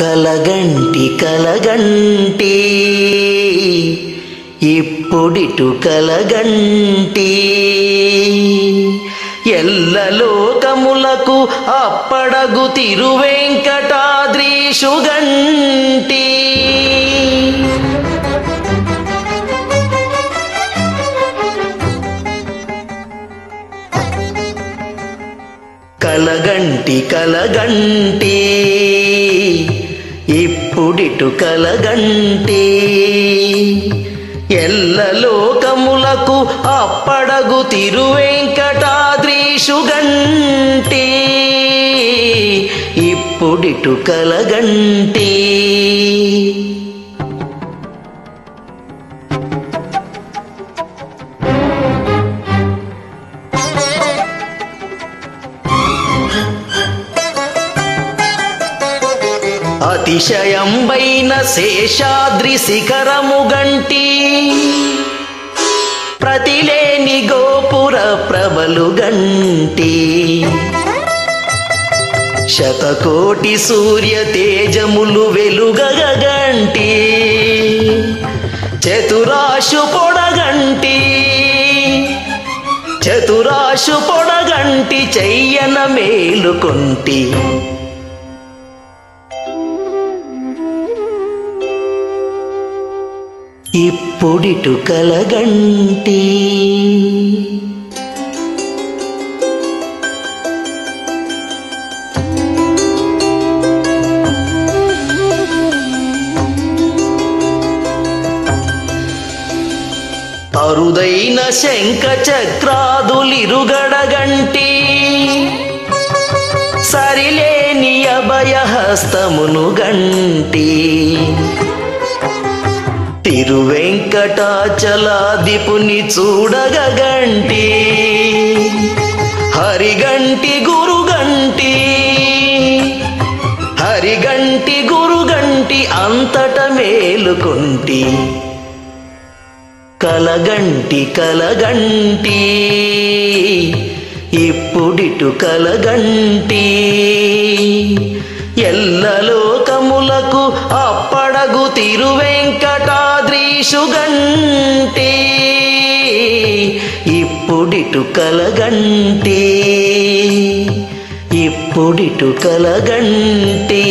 కలగంటి కలగంటి ఇప్పుడిటు కలగంటి. ఎల్ల లోకములకు అప్పడగు తిరువెంకటాద్రీషుగంటి. కలగంటి కలగంటి ఇప్పుడిటు కలగంటే ఎల్ల లోకములకు అప్పడగు తిరువెంకటాద్రీషుగంటి ఇప్పుడిటు కలగంటే అతిశయంబైన శేషాద్రి శిఖరము గంటి. ప్రతిలేని గోపుర ప్రభలు గంటి. శతకోటి సూర్య తేజములు వెలుగగంటి చతురాశు పొడగంటి చతురాశు పొడగంటి చెయ్యన మేలుకొంటి. ఇప్పుడిటు కలగంటి అరుదైన శంఖ చక్రాదులిరుగడగంటి సరిలేని అభయహస్తమును గంటి తిరువెంకటాచలాదిపుని చూడగంటి హరిగంటి గురుగంటి. హరిగంటి గురుగంటి అంతట మేలుకుంటి. కలగంటి కలగంటి. ఇప్పుడిటు కలగంటి. ఎల్లలోకములకు అప్పడగు అప్పడగు తిరువెంకటాద్రీషుగంటి ఇప్పుడిటు కలగంటే ఇప్పుడిటు కలగంటే